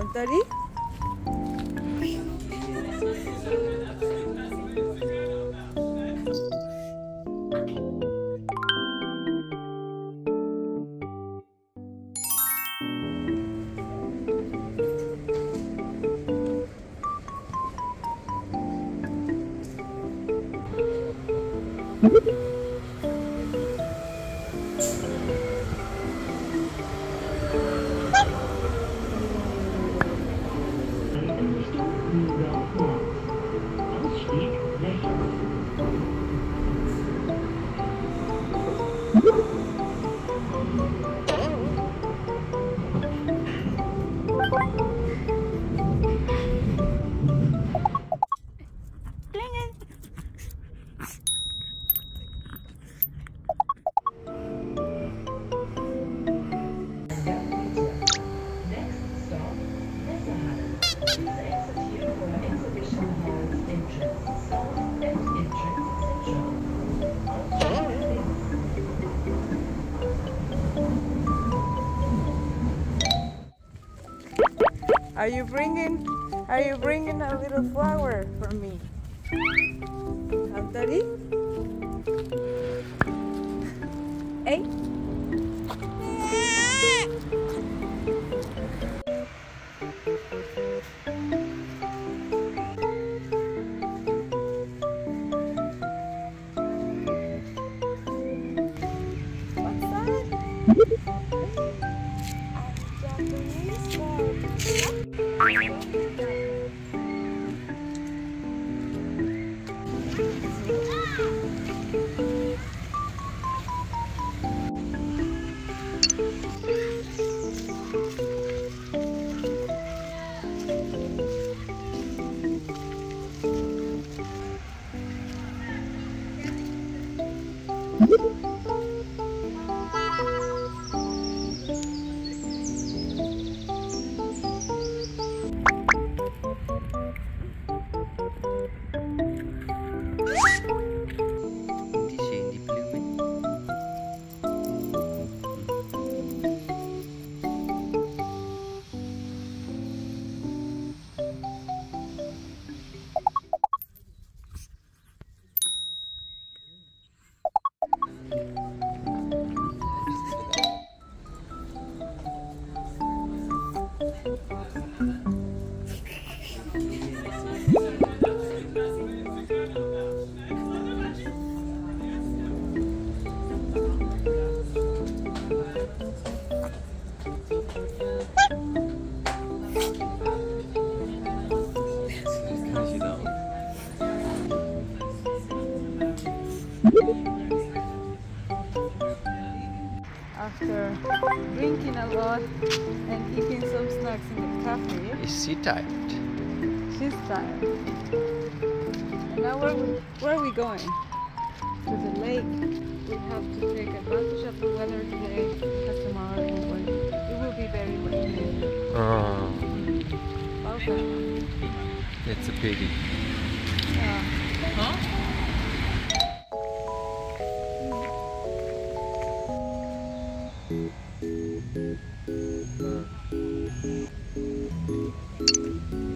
Anta Thank you. Thank you. Are you bringing are you bringing a little flower for me? Hamtori? Hey? Eh? What's that? A Japanese blooming. Kaşıda After drinking a lot and eating some snacks in the cafe, Is she tired? she's tired. And now where we, where are we going? To the lake. We have to take advantage of the weather today because tomorrow it will, it will be very rainy. Oh, Also, that's a pity.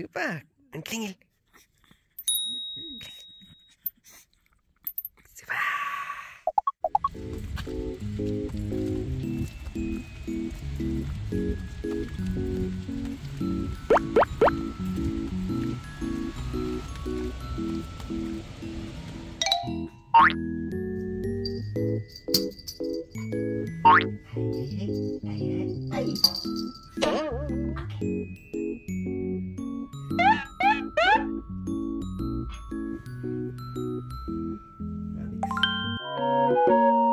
Super. Dann klingel. Super. Hey, hey, hey, hey, hey. Thank you.